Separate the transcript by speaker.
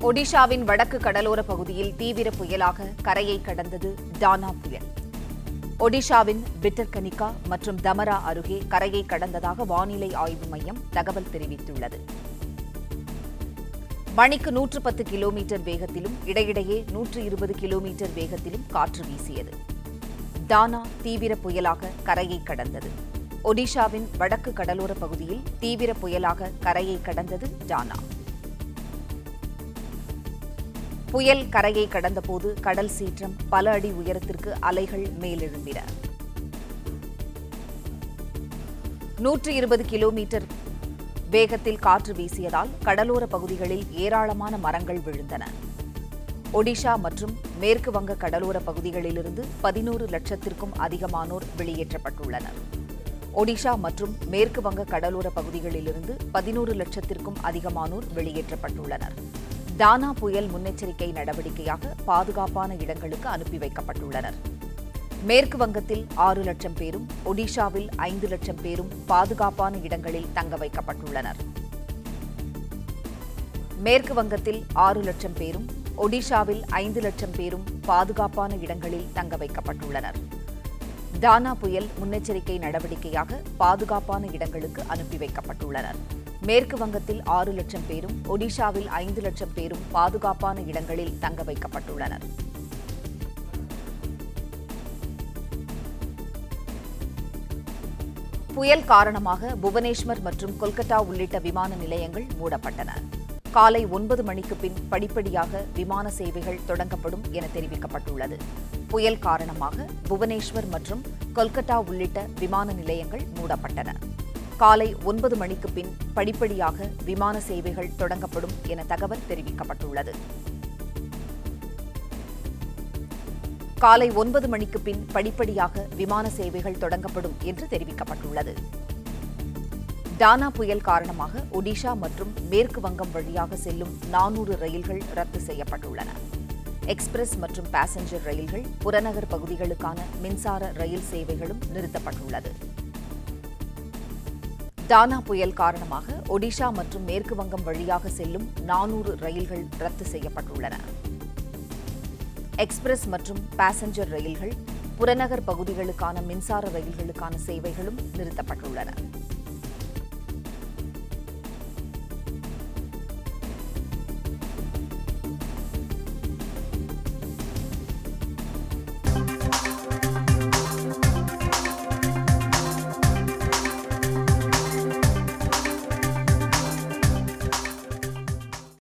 Speaker 1: ஒடிஷாவின் வடக்கு கடலோர பகுதியில் தீவிர புயலாக கரையை கடந்தது டானா புயல். ஒடிஷாவின் பிட்டர்கனிகா மற்றும் தமரா அருகே கரையை கடந்ததாக வானிலை ஆய்வு மையம் தகவல் தெரிவித்துள்ளது. மணிக்கு நூற்று பத்து கிலோமீட்டர் வேகத்திலும் இடையிடையே நூற்று இருபது கிலோமீட்டர் வேகத்திலும் காற்று வீசியது. டானா தீவிர புயலாக கரையை கடந்தது. ஒடிஷாவின் வடக்கு கடலோர பகுதியில் தீவிர புயலாக கரையை கடந்தது டானா. புயல் கரையை கடந்தபோது கடல் சீற்றம் பல அடி உயரத்திற்கு அலைகள் மேலெழும்பின. நூற்றி இருபது கிலோமீட்டர் வேகத்தில் காற்று வீசியதால் கடலோர பகுதிகளில் ஏராளமான மரங்கள் விழுந்தன. ஒடிஷா மற்றும் மேற்கு வங்க கடலோர பகுதிகளிலிருந்து பதினோரு லட்சத்திற்கும் அதிகமானோர் வெளியேற்றப்பட்டுள்ளனர். ஒடிஷா மற்றும் மேற்கு வங்க கடலோர பகுதிகளிலிருந்து பதினோரு லட்சத்திற்கும் அதிகமானோர் வெளியேற்றப்பட்டுள்ளனர். தானா புயல் முன்னெச்சரிக்கை நடவடிக்கையாக பாதுகாப்பான இடங்களுக்கு அனுப்பி வைக்கப்பட்டுள்ளனர். மேற்கு வங்கத்தில் ஆறு லட்சம் பேரும் ஒடிஷாவில் ஐந்து லட்சம் பேரும் பாதுகாப்பான இடங்களில் தங்க வைக்கப்பட்டுள்ளனர். மேற்கு வங்கத்தில் ஆறு லட்சம் பேரும் ஒடிஷாவில் ஐந்து லட்சம் பேரும் பாதுகாப்பான இடங்களில் தங்க வைக்கப்பட்டுள்ளனர். தானா புயல் முன்னெச்சரிக்கை நடவடிக்கையாக பாதுகாப்பான இடங்களுக்கு அனுப்பி வைக்கப்பட்டுள்ளனர். மேற்கு வங்கத்தில் ஆறு லட்சம் பேரும் ஒடிஷாவில் ஐந்து லட்சம் பேரும் பாதுகாப்பான இடங்களில் தங்க வைக்கப்பட்டுள்ளனர். புயல் காரணமாக புவனேஸ்வர் மற்றும் கொல்கத்தா உள்ளிட்ட விமான நிலையங்கள் மூடப்பட்டன. காலை ஒன்பது மணிக்கு பின் படிப்படியாக விமான சேவைகள் தொடங்கப்படும் என தெரிவிக்கப்பட்டுள்ளது. புயல் காரணமாக புவனேஸ்வர் மற்றும் கொல்கத்தா உள்ளிட்ட விமான நிலையங்கள் மூடப்பட்டன. காலை ஒன்பது மணிக்கு பின் படிப்படியாக விமான சேவைகள் தொடங்கப்படும் என தகவல் தெரிவிக்கப்பட்டுள்ளது. காலை ஒன்பது மணிக்கு பின் படிப்படியாக விமான சேவைகள் தொடங்கப்படும் என்று தெரிவிக்கப்பட்டுள்ளது. டானா புயல் காரணமாக ஒடிஷா மற்றும் மேற்கு வங்கம் வழியாக செல்லும் நானூறு ரயில்கள் ரத்து செய்யப்பட்டுள்ளன. எக்ஸ்பிரஸ் மற்றும் பாசஞ்சர் ரயில்கள் புறநகர் பகுதிகளுக்கான மின்சார ரயில் சேவைகளும் நிறுத்தப்பட்டுள்ளது. தானா புயல் காரணமாக ஒடிஷா மற்றும் மேற்கு வங்கம் வழியாக செல்லும் நானூறு ரயில்கள் ரத்து செய்யப்பட்டுள்ளன. எக்ஸ்பிரஸ் மற்றும் பாசஞ்சர் ரயில்கள் புறநகர் பகுதிகளுக்கான மின்சார ரயில்களுக்கான சேவைகளும் நிறுத்தப்பட்டுள்ளன.